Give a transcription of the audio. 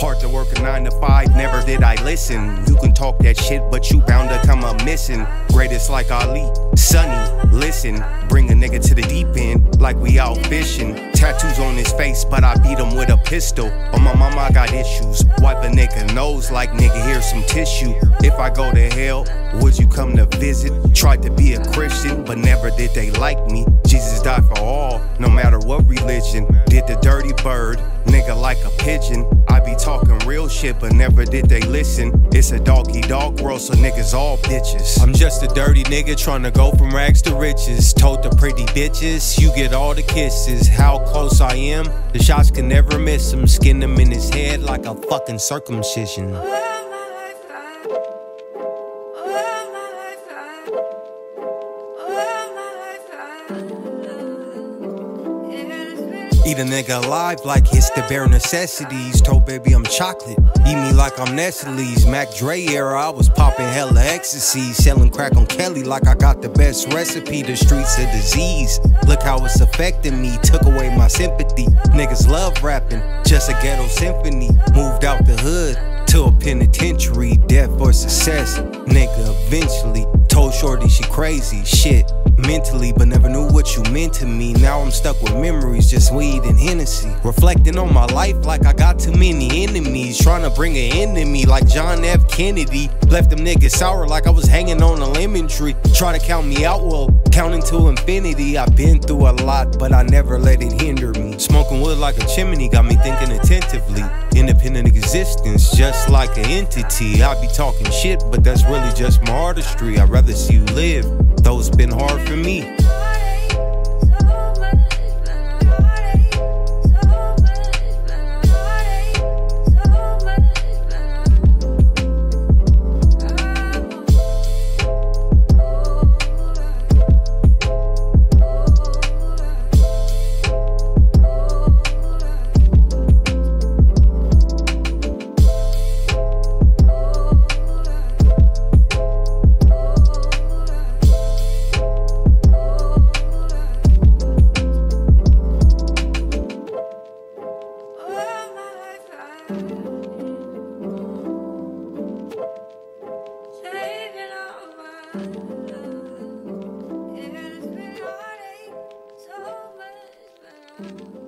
Hard to work a nine to five, never did I listen. You can talk that shit, but you bound to come up missing. Greatest like Ali, Sonny, listen. Bring a nigga to the deep end, like we out fishing. Tattoos on his face, but I beat him with a pistol. On my mama, I got issues. Wipe a nigga nose like nigga, here's some tissue. If I go to hell, would you come to visit? Tried to be a Christian, but never did they like me. Jesus died for all, no matter what religion. Did the dirty bird, nigga like a pigeon. I be talking real shit, but never did they listen. It's a doggy dog world, so niggas all bitches. I'm just a dirty nigga trying to go from rags to riches. Told the pretty bitches, you get all the kisses. How close I am, the shots can never miss him. Skin him in his head like a fucking circumcision. Eat a nigga alive like it's the bare necessities. Told baby I'm chocolate. Eat me like I'm Nestle's. Mac Dre era, I was popping hella ecstasy. Selling crack on Kelly like I got the best recipe. The streets of disease. Look how it's affecting me. Took away my sympathy. Niggas love rapping. Just a ghetto symphony. Moved out the hood to a penitentiary. Death for success. Nigga, eventually. Told Shorty she crazy. Shit mentally, but never knew what you meant to me. Now I'm stuck with memories, just weed and Hennessy. Reflecting on my life like I got too many enemies. Trying to bring an end to me like John F. Kennedy. Left them niggas sour like I was hanging on a lemon tree. Try to count me out, well, counting to infinity. I've been through a lot, but I never let it hinder me. Smoking wood like a chimney got me thinking attentively. Independent existence, just like an entity. I be talking shit, but that's really just my artistry. I'd rather see you live. Though it's been hard for me. It has